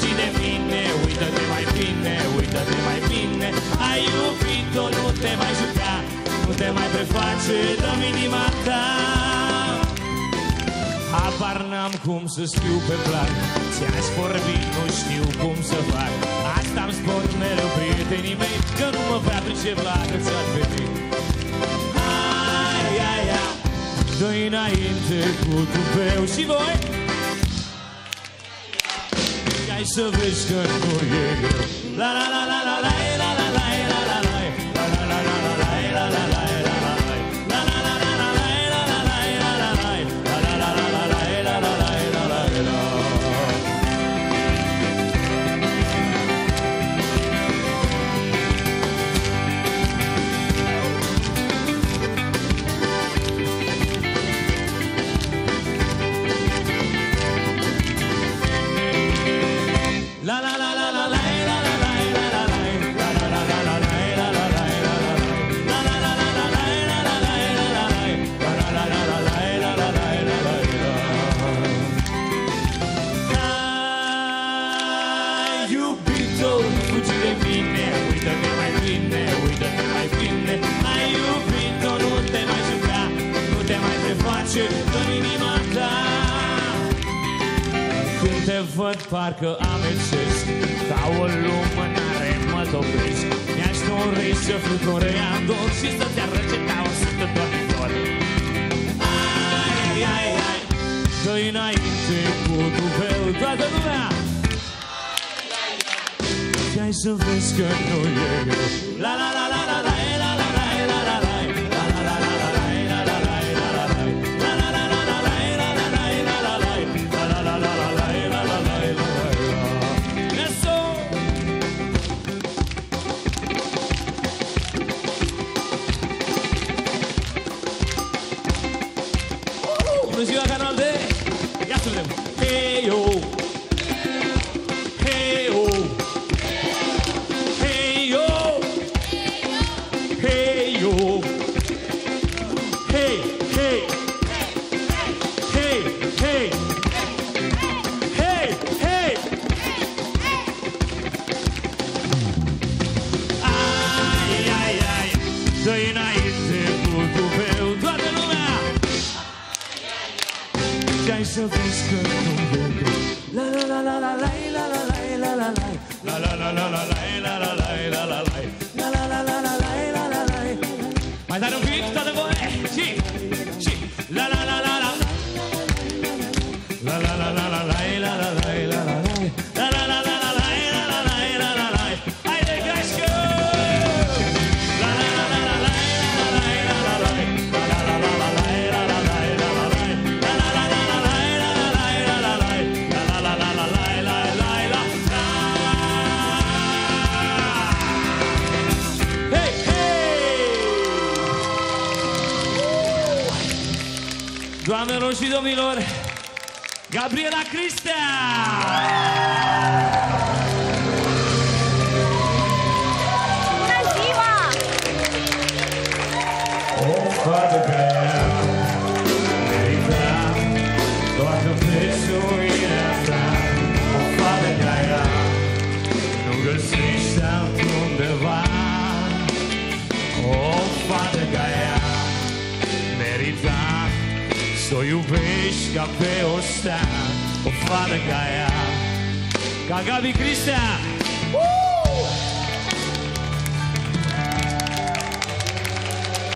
cine vine Uită-te mai bine, uită-te mai bine. Ai iubit-o, nu te mai juca Nu te mai preface, dă-mi inima ta. Apar n-am cum să scriu pe plan Ți-aș vorbi, nu știu cum să fac. Asta îmi spun mereu prietenii mei Că nu mă prea pricep la agățat pe tine. Hai, hai, hai Dă-i înainte cu tupeu și voi Kaiserwisch, König, la la la la la. dulce în inima ta. Când te văd parcă amețesc Ca o lumânare mă topresc Mi-aș dori să fiu cu reador Și să te arăt ce dau sunt doritor Ai, ai, ai, ai. Dă-i înainte cu tupeu toată lumea. Și ai să vezi că nu e greu La, la, la, la, la, la. Mas era um vídeo, tá demorando. Doamnelor și domnilor, Gabriela Cristea! Bună ziua! O fată grea, merita toată prețuirea Să o iubești ca pe o stea O fată ca ea Ca Gabi Cristea uh!